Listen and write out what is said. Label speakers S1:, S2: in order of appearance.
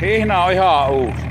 S1: Hihna on ihan uusi.